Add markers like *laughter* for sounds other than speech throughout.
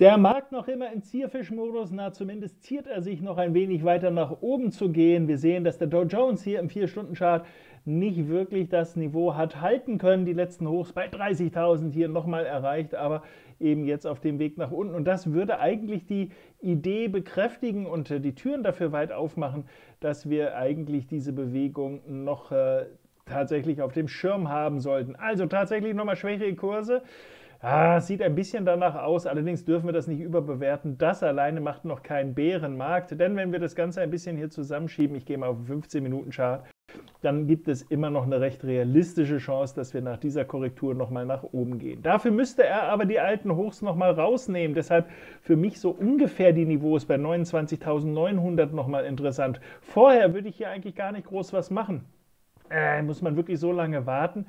Der Markt noch immer im Zierfischmodus, na zumindest ziert er sich noch ein wenig weiter nach oben zu gehen. Wir sehen, dass der Dow Jones hier im 4-Stunden-Chart nicht wirklich das Niveau hat halten können. Die letzten Hochs bei 30.000 hier nochmal erreicht, aber eben jetzt auf dem Weg nach unten. Und das würde eigentlich die Idee bekräftigen und die Türen dafür weit aufmachen, dass wir eigentlich diese Bewegung noch äh, tatsächlich auf dem Schirm haben sollten. Also tatsächlich nochmal schwächere Kurse. Ah, sieht ein bisschen danach aus, allerdings dürfen wir das nicht überbewerten. Das alleine macht noch keinen Bärenmarkt, denn wenn wir das Ganze ein bisschen hier zusammenschieben, ich gehe mal auf den 15-Minuten-Chart, dann gibt es immer noch eine recht realistische Chance, dass wir nach dieser Korrektur nochmal nach oben gehen. Dafür müsste er aber die alten Hochs nochmal rausnehmen. Deshalb für mich so ungefähr die Niveaus bei 29.900 nochmal interessant. Vorher würde ich hier eigentlich gar nicht groß was machen. Äh, muss man wirklich so lange warten?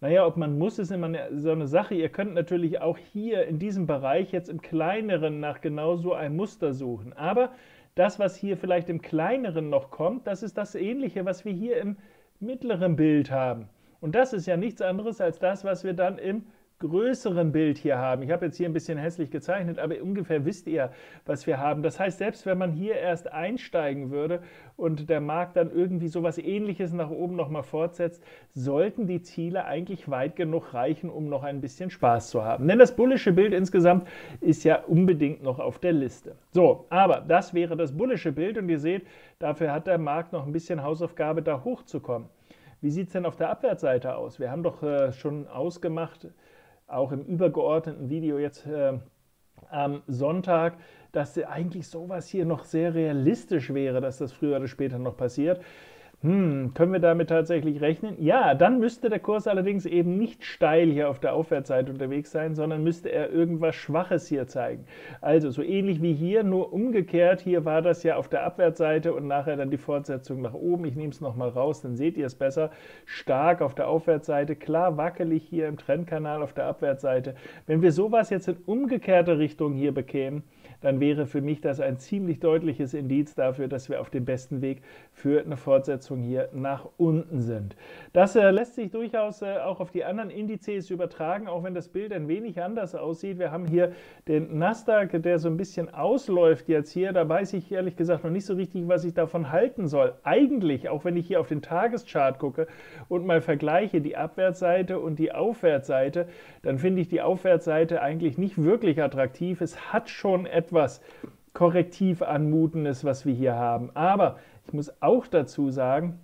Naja, ob man muss, ist immer so eine Sache. Ihr könnt natürlich auch hier in diesem Bereich jetzt im kleineren nach genau so einem Muster suchen. Aber das, was hier vielleicht im kleineren noch kommt, das ist das Ähnliche, was wir hier im mittleren Bild haben. Und das ist ja nichts anderes als das, was wir dann im größeren Bild hier haben. Ich habe jetzt hier ein bisschen hässlich gezeichnet, aber ungefähr wisst ihr, was wir haben. Das heißt, selbst wenn man hier erst einsteigen würde und der Markt dann irgendwie sowas ähnliches nach oben nochmal fortsetzt, sollten die Ziele eigentlich weit genug reichen, um noch ein bisschen Spaß zu haben. Denn das bullische Bild insgesamt ist ja unbedingt noch auf der Liste. So, aber das wäre das bullische Bild und ihr seht, dafür hat der Markt noch ein bisschen Hausaufgabe, da hochzukommen. Wie sieht es denn auf der Abwärtsseite aus? Wir haben doch äh, schon ausgemacht, auch im übergeordneten Video jetzt äh, am Sonntag, dass eigentlich sowas hier noch sehr realistisch wäre, dass das früher oder später noch passiert. Hm, können wir damit tatsächlich rechnen? Ja, dann müsste der Kurs allerdings eben nicht steil hier auf der Aufwärtsseite unterwegs sein, sondern müsste er irgendwas Schwaches hier zeigen. Also so ähnlich wie hier, nur umgekehrt. Hier war das ja auf der Abwärtsseite und nachher dann die Fortsetzung nach oben. Ich nehme es nochmal raus, dann seht ihr es besser. Stark auf der Aufwärtsseite, klar wackelig hier im Trendkanal auf der Abwärtsseite. Wenn wir sowas jetzt in umgekehrte Richtung hier bekämen, dann wäre für mich das ein ziemlich deutliches Indiz dafür, dass wir auf dem besten Weg für eine Fortsetzung hier nach unten sind. Das äh, lässt sich durchaus äh, auch auf die anderen Indizes übertragen, auch wenn das Bild ein wenig anders aussieht. Wir haben hier den Nasdaq, der so ein bisschen ausläuft jetzt hier. Da weiß ich ehrlich gesagt noch nicht so richtig, was ich davon halten soll. Eigentlich, auch wenn ich hier auf den Tageschart gucke und mal vergleiche die Abwärtsseite und die Aufwärtsseite, dann finde ich die Aufwärtsseite eigentlich nicht wirklich attraktiv. Es hat schon etwas etwas korrektiv anmutendes, was wir hier haben. Aber ich muss auch dazu sagen,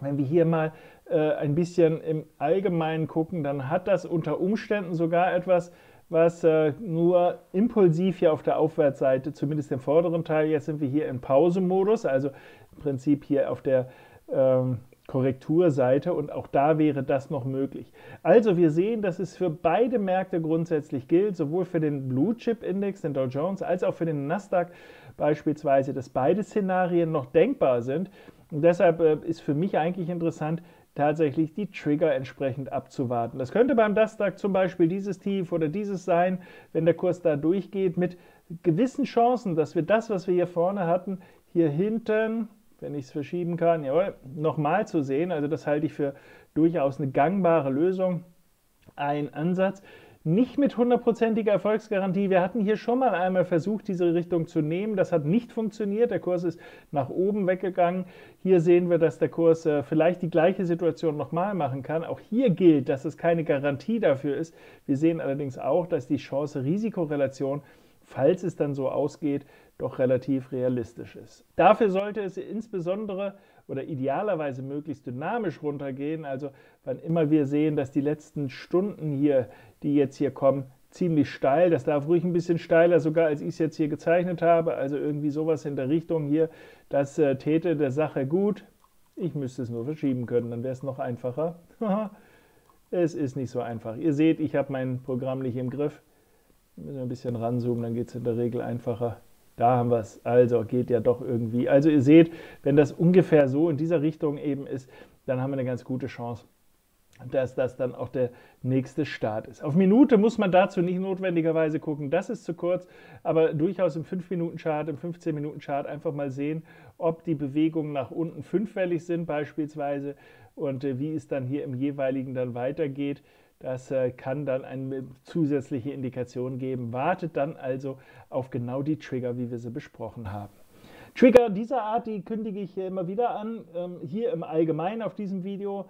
wenn wir hier mal äh, ein bisschen im Allgemeinen gucken, dann hat das unter Umständen sogar etwas, was äh, nur impulsiv hier auf der Aufwärtsseite, zumindest im vorderen Teil, jetzt sind wir hier im Pausemodus, also im Prinzip hier auf der ähm, Korrekturseite und auch da wäre das noch möglich. Also wir sehen, dass es für beide Märkte grundsätzlich gilt, sowohl für den Blue Chip Index, den Dow Jones, als auch für den Nasdaq beispielsweise, dass beide Szenarien noch denkbar sind. Und deshalb äh, ist für mich eigentlich interessant, tatsächlich die Trigger entsprechend abzuwarten. Das könnte beim Nasdaq zum Beispiel dieses Tief oder dieses sein, wenn der Kurs da durchgeht, mit gewissen Chancen, dass wir das, was wir hier vorne hatten, hier hinten wenn ich es verschieben kann, jawohl, nochmal zu sehen. Also das halte ich für durchaus eine gangbare Lösung. Ein Ansatz, nicht mit hundertprozentiger Erfolgsgarantie. Wir hatten hier schon mal einmal versucht, diese Richtung zu nehmen. Das hat nicht funktioniert. Der Kurs ist nach oben weggegangen. Hier sehen wir, dass der Kurs äh, vielleicht die gleiche Situation nochmal machen kann. Auch hier gilt, dass es keine Garantie dafür ist. Wir sehen allerdings auch, dass die Chance-Risiko-Relation, falls es dann so ausgeht, doch relativ realistisch ist. Dafür sollte es insbesondere oder idealerweise möglichst dynamisch runtergehen. Also wann immer wir sehen, dass die letzten Stunden hier, die jetzt hier kommen, ziemlich steil, das darf ruhig ein bisschen steiler, sogar als ich es jetzt hier gezeichnet habe, also irgendwie sowas in der Richtung hier, das äh, täte der Sache gut. Ich müsste es nur verschieben können, dann wäre es noch einfacher. *laughs* es ist nicht so einfach. Ihr seht, ich habe mein Programm nicht im Griff. Müssen wir ein bisschen ranzoomen, dann geht es in der Regel einfacher. Da haben wir es. Also geht ja doch irgendwie. Also ihr seht, wenn das ungefähr so in dieser Richtung eben ist, dann haben wir eine ganz gute Chance, dass das dann auch der nächste Start ist. Auf Minute muss man dazu nicht notwendigerweise gucken, das ist zu kurz, aber durchaus im 5-Minuten-Chart, im 15-Minuten-Chart einfach mal sehen, ob die Bewegungen nach unten fünffällig sind beispielsweise und äh, wie es dann hier im jeweiligen dann weitergeht. Das äh, kann dann eine zusätzliche Indikation geben. Wartet dann also auf genau die Trigger, wie wir sie besprochen haben. Trigger dieser Art, die kündige ich immer wieder an, ähm, hier im Allgemeinen auf diesem Video.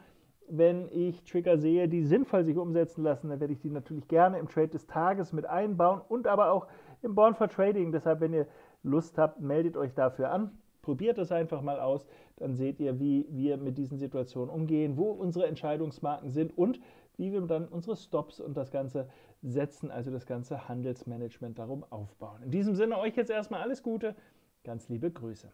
Wenn ich Trigger sehe, die sinnvoll sich umsetzen lassen, dann werde ich die natürlich gerne im Trade des Tages mit einbauen und aber auch im Born for Trading. Deshalb, wenn ihr Lust habt, meldet euch dafür an. Probiert es einfach mal aus, dann seht ihr, wie wir mit diesen Situationen umgehen, wo unsere Entscheidungsmarken sind und wie wir dann unsere Stops und das Ganze setzen, also das ganze Handelsmanagement darum aufbauen. In diesem Sinne euch jetzt erstmal alles Gute, ganz liebe Grüße.